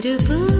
ഒരു പൂവിനെ നിശാ